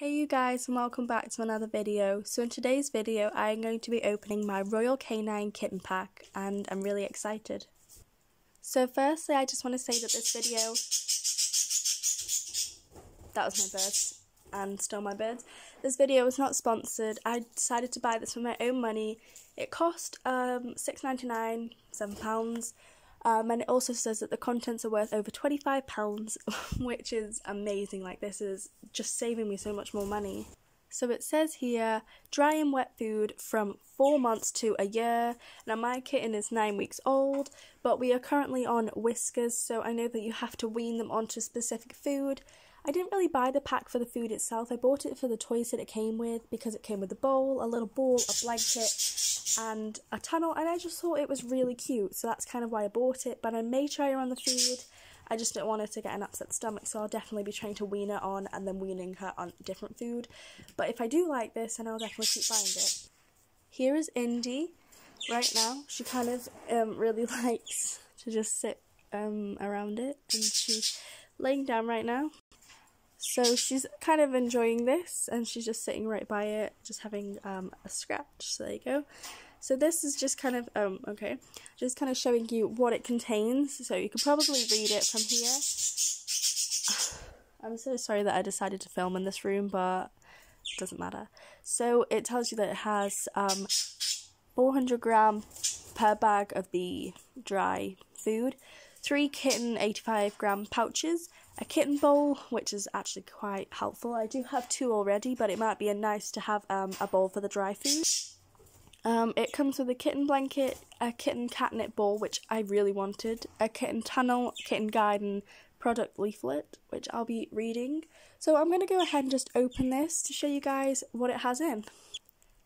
Hey you guys and welcome back to another video. So in today's video I am going to be opening my Royal Canin kitten pack and I'm really excited. So firstly I just want to say that this video, that was my birds and still my birds. This video was not sponsored. I decided to buy this with my own money. It cost um, $6.99, £7. Um, and it also says that the contents are worth over £25, which is amazing. Like, this is just saving me so much more money. So it says here dry and wet food from four months to a year. Now, my kitten is nine weeks old, but we are currently on Whiskas, so I know that you have to wean them onto specific food. I didn't really buy the pack for the food itself. I bought it for the toys that it came with because it came with a bowl, a little ball, a blanket, and a tunnel, and I just thought it was really cute. So that's kind of why I bought it. But I may try her on the food. I just don't want her to get an upset stomach, so I'll definitely be trying to wean her on and then weaning her on different food. But if I do like this, then I'll definitely keep buying it. Here is Indy right now. She kind of um, really likes to just sit um, around it, and she's laying down right now. So she's kind of enjoying this and she's just sitting right by it, just having um, a scratch. So there you go. So this is just kind of, um, okay, just kind of showing you what it contains. So you could probably read it from here. I'm so sorry that I decided to film in this room, but it doesn't matter. So it tells you that it has um, 400 gram per bag of the dry food, three kitten 85 gram pouches, a kitten bowl, which is actually quite helpful. I do have two already, but it might be a nice to have um, a bowl for the dry food. Um, it comes with a kitten blanket, a kitten catnip ball, which I really wanted, a kitten tunnel, kitten guide, and product leaflet, which I'll be reading. So I'm going to go ahead and just open this to show you guys what it has in.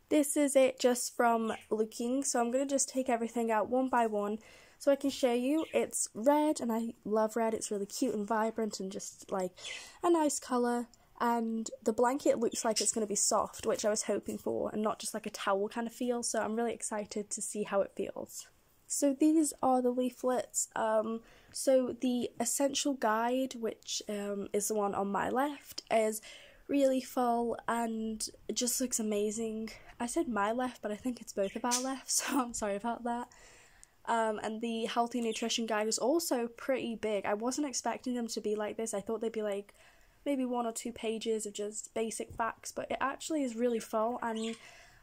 This is it just from looking, so I'm going to just take everything out one by one so I can show you. It's red, and I love red. It's really cute and vibrant and just like a nice colour. And the blanket looks like it's going to be soft, which I was hoping for, and not just like a towel kind of feel. So I'm really excited to see how it feels. So these are the leaflets. Um, so the essential guide, which um, is the one on my left, is really full and just looks amazing. I said my left, but I think it's both of our left, so I'm sorry about that. Um, and the healthy nutrition guide is also pretty big. I wasn't expecting them to be like this. I thought they'd be like maybe one or two pages of just basic facts, but it actually is really full. And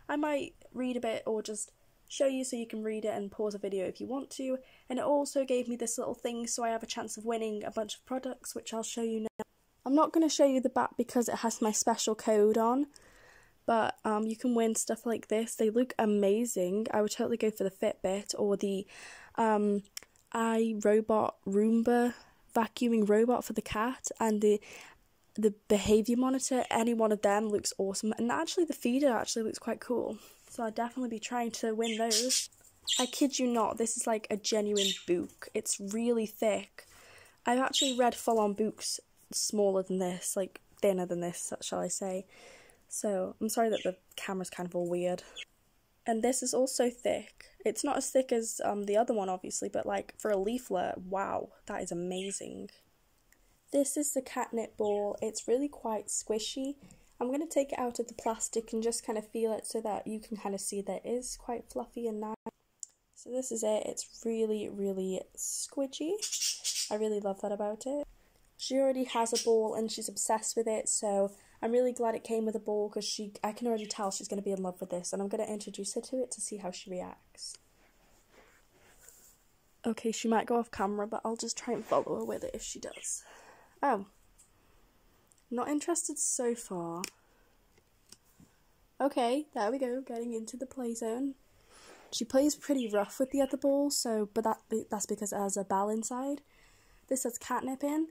I might read a bit or just show you so you can read it and pause a video if you want to. And it also gave me this little thing so I have a chance of winning a bunch of products, which I'll show you now. I'm not going to show you the back because it has my special code on but um, you can win stuff like this. They look amazing. I would totally go for the Fitbit or the um, iRobot Roomba vacuuming robot for the cat and the the behavior monitor. Any one of them looks awesome, and actually the feeder actually looks quite cool. So I'd definitely be trying to win those. I kid you not, this is like a genuine book. It's really thick. I've actually read full on books smaller than this, like thinner than this, shall I say. So I'm sorry that the camera's kind of all weird. And this is also thick. It's not as thick as um, the other one, obviously, but like for a leaflet, wow, that is amazing. This is the catnip ball. It's really quite squishy. I'm going to take it out of the plastic and just kind of feel it so that you can kind of see that it is quite fluffy and nice. So this is it. It's really, really squidgy. I really love that about it. She already has a ball and she's obsessed with it, so I'm really glad it came with a ball because she I can already tell she's going to be in love with this and I'm going to introduce her to it to see how she reacts. Okay, she might go off camera, but I'll just try and follow her with it if she does. Oh. Not interested so far. Okay, there we go, getting into the play zone. She plays pretty rough with the other ball, so but that that's because it has a ball inside. This has catnip in.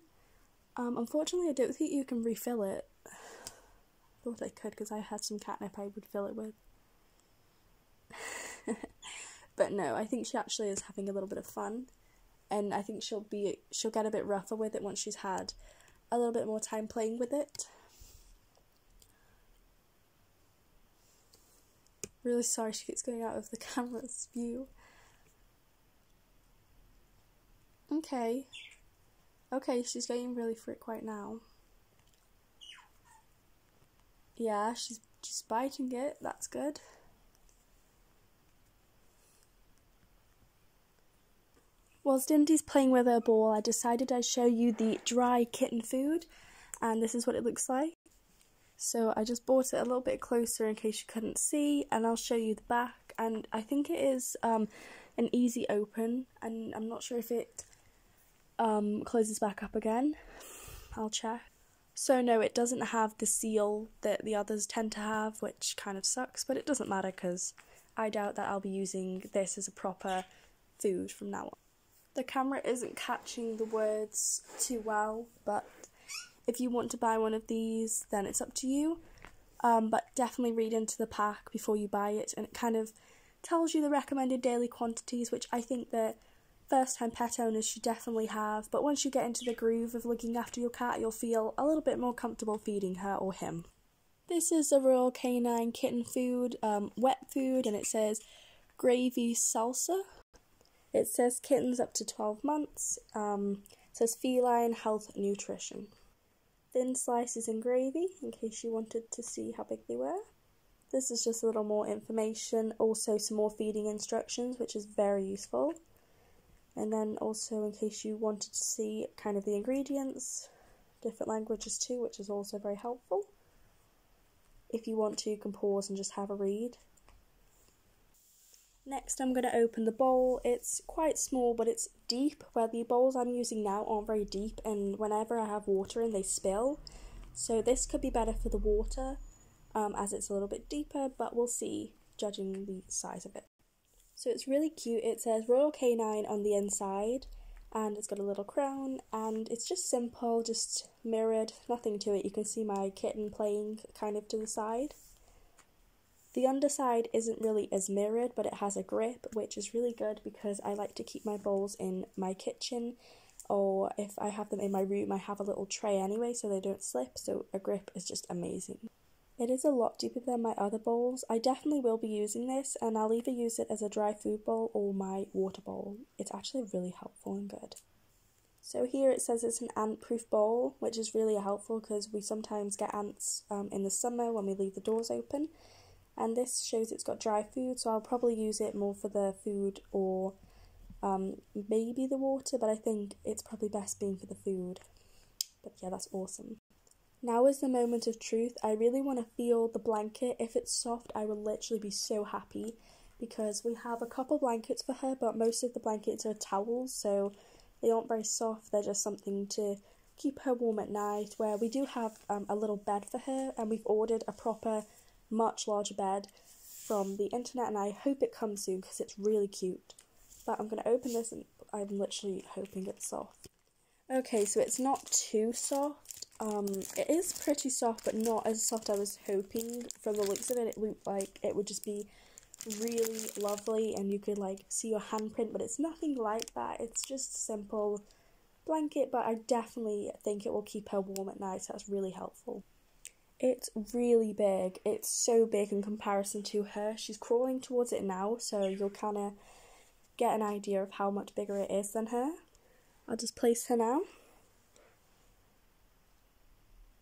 Um, unfortunately, I don't think you can refill it thought I could because I had some catnip I would fill it with. but no, I think she actually is having a little bit of fun, and I think she'll be she'll get a bit rougher with it once she's had a little bit more time playing with it. Really sorry she keeps going out of the camera's view. Okay. Okay, she's getting really freaked right now. Yeah, she's just biting it. That's good. Whilst Indy's playing with her ball, I decided I'd show you the dry kitten food, and this is what it looks like. So I just brought it a little bit closer in case you couldn't see, and I'll show you the back. And I think it is um, an easy open, and I'm not sure if it um, closes back up again. I'll check. So no, it doesn't have the seal that the others tend to have, which kind of sucks, but it doesn't matter because I doubt that I'll be using this as a proper food from now on. The camera isn't catching the words too well, but if you want to buy one of these, then it's up to you. Um, but definitely read into the pack before you buy it, and it kind of tells you the recommended daily quantities, which I think that first time pet owners should definitely have. But once you get into the groove of looking after your cat, you'll feel a little bit more comfortable feeding her or him. This is the Royal Canin Kitten Food, um, wet food, and it says gravy salsa. It says kittens up to 12 months. Um, it says feline health nutrition. Thin slices in gravy, in case you wanted to see how big they were. This is just a little more information, also some more feeding instructions, which is very useful. And then also in case you wanted to see kind of the ingredients, different languages too, which is also very helpful. If you want to, you can pause and just have a read. Next I'm going to open the bowl. It's quite small but it's deep, where the bowls I'm using now aren't very deep and whenever I have water in they spill. So this could be better for the water um, as it's a little bit deeper, but we'll see judging the size of it. So it's really cute. It says Royal Canin on the inside and it's got a little crown and it's just simple, just mirrored, nothing to it. You can see my kitten playing kind of to the side. The underside isn't really as mirrored, but it has a grip, which is really good because I like to keep my bowls in my kitchen, or if I have them in my room, I have a little tray anyway so they don't slip, so a grip is just amazing. It is a lot deeper than my other bowls. I definitely will be using this, and I'll either use it as a dry food bowl or my water bowl. It's actually really helpful and good. So here it says it's an ant-proof bowl, which is really helpful because we sometimes get ants um, in the summer when we leave the doors open and this shows it's got dry food so I'll probably use it more for the food or um, maybe the water but I think it's probably best being for the food but yeah that's awesome now is the moment of truth I really want to feel the blanket if it's soft I will literally be so happy because we have a couple blankets for her but most of the blankets are towels so they aren't very soft they're just something to keep her warm at night where we do have um, a little bed for her and we've ordered a proper much larger bed from the internet and I hope it comes soon because it's really cute. But I'm going to open this and I'm literally hoping it's soft. Okay, so it's not too soft. Um, it is pretty soft, but not as soft as I was hoping. From the looks of it, it looked like it would just be really lovely and you could like see your handprint, but it's nothing like that. It's just simple blanket, but I definitely think it will keep her warm at night, so that's really helpful. It's really big. It's so big in comparison to her. She's crawling towards it now, so you'll kind of get an idea of how much bigger it is than her. I'll just place her now.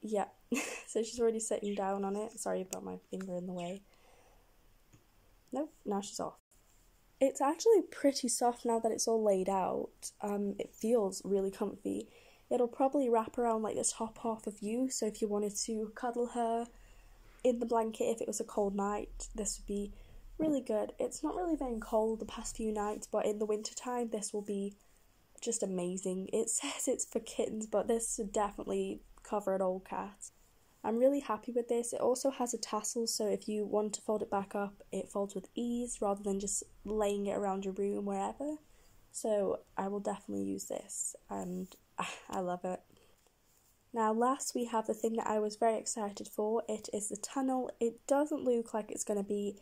Yeah, so she's already sitting down on it. Sorry about my finger in the way. Nope, now she's off. It's actually pretty soft now that it's all laid out. Um, it feels really comfy. It'll probably wrap around like the top half of you, so if you wanted to cuddle her in the blanket if it was a cold night, this would be really good. It's not really been cold the past few nights, but in the winter time, this will be just amazing. It says it's for kittens, but this would definitely cover an old cat. I'm really happy with this. It also has a tassel, so if you want to fold it back up, it folds with ease rather than just laying it around your room wherever. So I will definitely use this, and I love it. Now, last we have the thing that I was very excited for. It is the tunnel. It doesn't look like it's going to be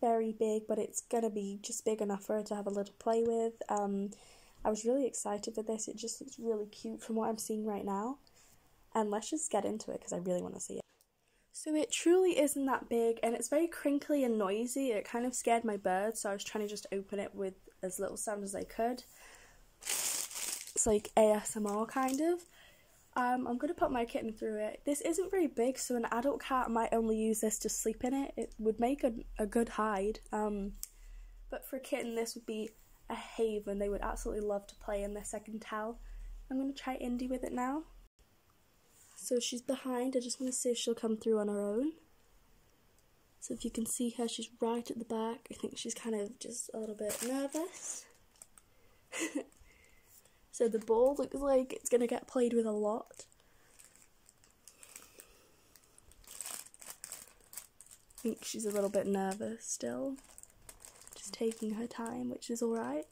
very big, but it's going to be just big enough for her to have a little play with. Um, I was really excited for this. It just looks really cute from what I'm seeing right now. And let's just get into it because I really want to see it. So it truly isn't that big and it's very crinkly and noisy. It kind of scared my birds, so I was trying to just open it with as little sound as I could. It's like ASMR kind of. Um, I'm going to put my kitten through it. This isn't very big, so an adult cat might only use this to sleep in it. It would make a, a good hide. Um, but for a kitten, this would be a haven. They would absolutely love to play in this, can tell. I'm going to try Indy with it now. So she's behind. I just want to see if she'll come through on her own. So if you can see her, she's right at the back. I think she's kind of just a little bit nervous. so the ball looks like it's going to get played with a lot. I think she's a little bit nervous still. Just taking her time, which is alright.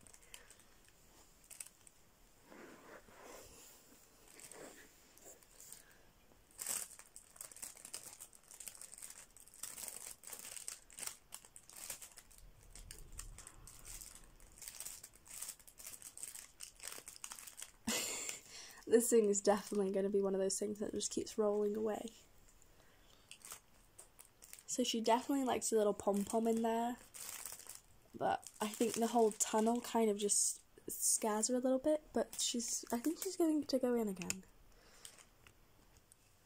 Thing is definitely going to be one of those things that just keeps rolling away. So she definitely likes a little pom pom in there, but I think the whole tunnel kind of just scares her a little bit. But she's, I think she's going to go in again.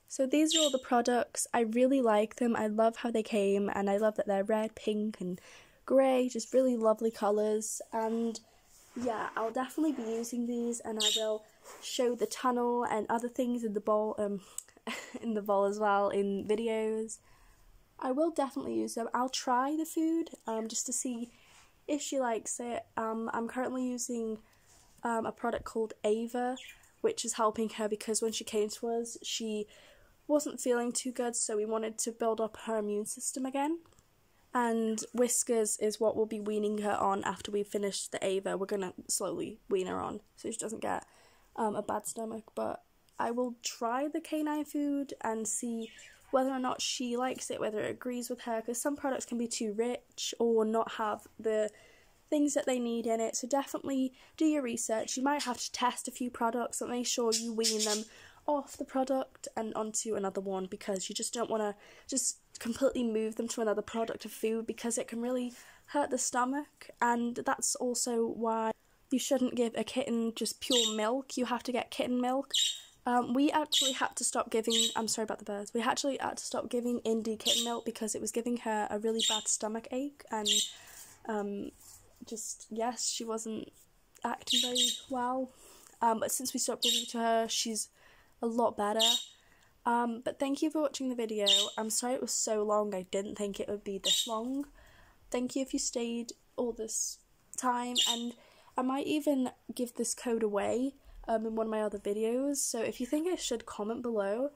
So these are all the products. I really like them. I love how they came, and I love that they're red, pink, and grey. Just really lovely colours. And yeah, I'll definitely be using these, and I will show the tunnel and other things in the bowl um in the bowl as well in videos. I will definitely use them. I'll try the food um just to see if she likes it. Um I'm currently using um a product called Ava which is helping her because when she came to us she wasn't feeling too good so we wanted to build up her immune system again. And Whiskas is what we'll be weaning her on after we finish the Ava. We're gonna slowly wean her on so she doesn't get um, a bad stomach, but I will try the Canin food and see whether or not she likes it, whether it agrees with her, because some products can be too rich or not have the things that they need in it. So definitely do your research. You might have to test a few products, but make sure you wean them off the product and onto another one because you just don't want to just completely move them to another product of food because it can really hurt the stomach and that's also why you shouldn't give a kitten just pure milk. You have to get kitten milk. Um, we actually had to stop giving. I'm sorry about the birds. We actually had to stop giving Indy kitten milk because it was giving her a really bad stomach ache and um, just yes, she wasn't acting very well. Um, but since we stopped giving it to her, she's a lot better. Um, but thank you for watching the video. I'm sorry it was so long. I didn't think it would be this long. Thank you if you stayed all this time and I might even give this code away um, in one of my other videos, so if you think I should, comment below.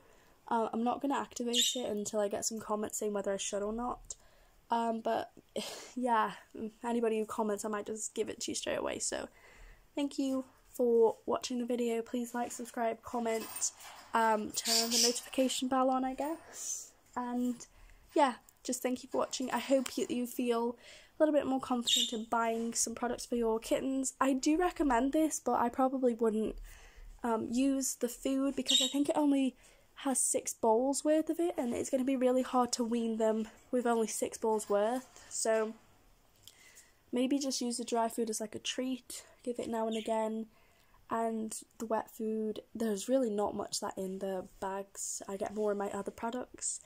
Uh, I'm not going to activate it until I get some comments saying whether I should or not. Um, but yeah, anybody who comments, I might just give it to you straight away. So thank you for watching the video. Please like, subscribe, comment, um, turn the notification bell on, I guess. And yeah, just thank you for watching. I hope you, you feel a little bit more confident in buying some products for your kittens. I do recommend this, but I probably wouldn't um, use the food because I think it only has six bowls worth of it, and it's going to be really hard to wean them with only six bowls worth. So maybe just use the dry food as like a treat, give it now and again. And the wet food, there's really not much that in the bags. I get more in my other products.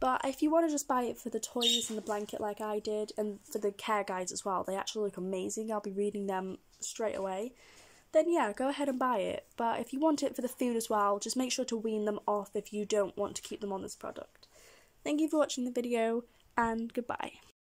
But if you want to just buy it for the toys and the blanket like I did, and for the care guides as well, they actually look amazing. I'll be reading them straight away. Then yeah, go ahead and buy it. But if you want it for the food as well, just make sure to wean them off if you don't want to keep them on this product. Thank you for watching the video, and goodbye.